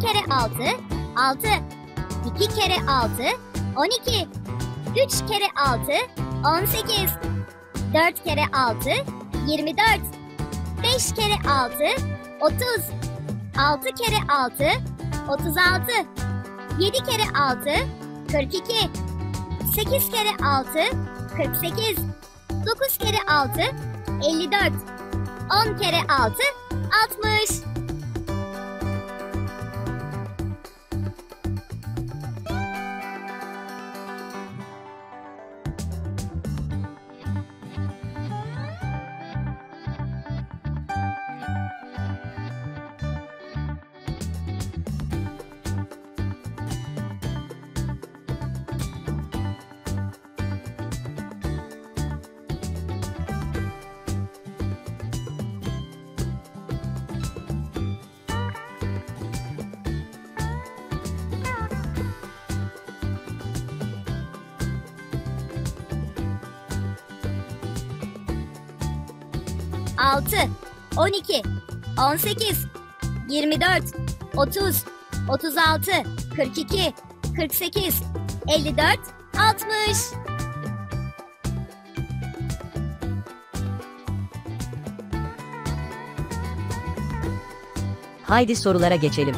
6, 6. 2 kere 6, 12. 3 kere 6, 18. 4 kere 6, 24. 5 kere 6, 30. 6 kere 6, 36. 7 kere 6, 42. 8 kere 6, 48. 9 kere 6, 54. 10 kere 6, 60. Altı, on iki, on sekiz, yirmi dört, otuz, otuz altı, kırk iki, kırk sekiz, elli dört, altmış. Haydi sorulara geçelim.